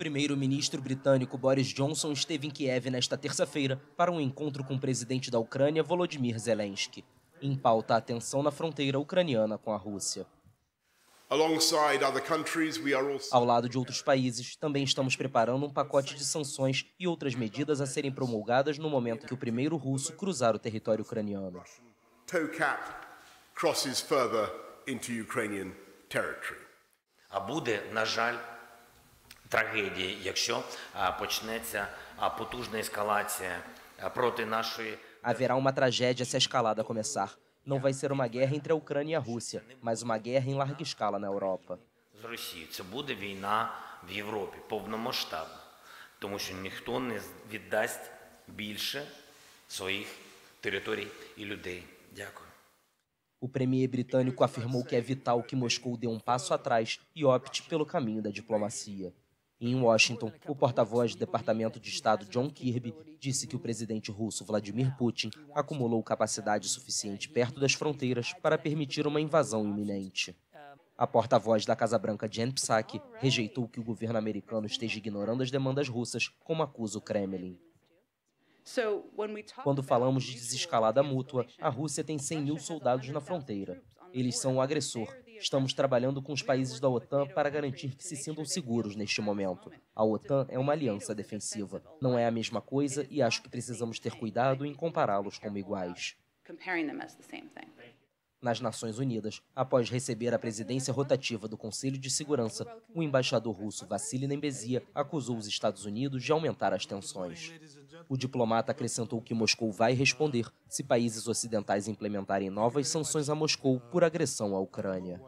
primeiro-ministro britânico Boris Johnson esteve em Kiev nesta terça-feira para um encontro com o presidente da Ucrânia, Volodymyr Zelensky. Em pauta a tensão na fronteira ucraniana com a Rússia. Ao lado de outros países, também estamos preparando um pacote de sanções e outras medidas a serem promulgadas no momento que o primeiro russo cruzar o território ucraniano. А буде, на жаль, трагедії, якщо почнеться потужна ескалація проти нашої. Haverá uma tragédia se a escalada começar. Não vai ser uma guerra entre a Ucrânia e a Rússia, mas uma guerra em larga escala na Europa. З Росією це буде війна в Європі повномасштабна, тому що ніхто не віддасть більше своїх територій і людей. Дякую. O premier britânico afirmou que é vital que Moscou dê um passo atrás e opte pelo caminho da diplomacia. Em Washington, o porta-voz do Departamento de Estado John Kirby disse que o presidente russo Vladimir Putin acumulou capacidade suficiente perto das fronteiras para permitir uma invasão iminente. A porta-voz da Casa Branca Jen Psaki rejeitou que o governo americano esteja ignorando as demandas russas, como acusa o Kremlin. Quando falamos de desescalada mútua, a Rússia tem 100 mil soldados na fronteira. Eles são o agressor. Estamos trabalhando com os países da OTAN para garantir que se sintam seguros neste momento. A OTAN é uma aliança defensiva. Não é a mesma coisa e acho que precisamos ter cuidado em compará-los como iguais. Nas Nações Unidas, após receber a presidência rotativa do Conselho de Segurança, o embaixador russo Vassili Nembezia acusou os Estados Unidos de aumentar as tensões. O diplomata acrescentou que Moscou vai responder se países ocidentais implementarem novas sanções a Moscou por agressão à Ucrânia.